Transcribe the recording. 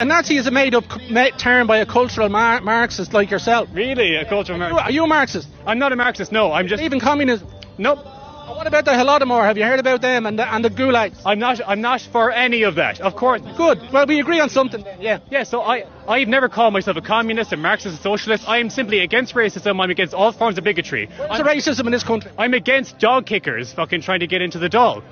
A Nazi is a made-up term by a cultural mar- Marxist like yourself. Really, a cultural Marxist? Are you a Marxist? I'm not a Marxist. No, I'm just Even communism? nope. What about the Holodomor? Have you heard about them and the, and the gulags? I'm not. I'm not for any of that. Of course. Good. Well, we agree on something. Yeah. Yeah, so I, I've never called myself a communist, a Marxist, a socialist. I am simply against racism. I'm against all forms of bigotry. What's racism in this country? I'm against dog kickers fucking trying to get into the Dáil.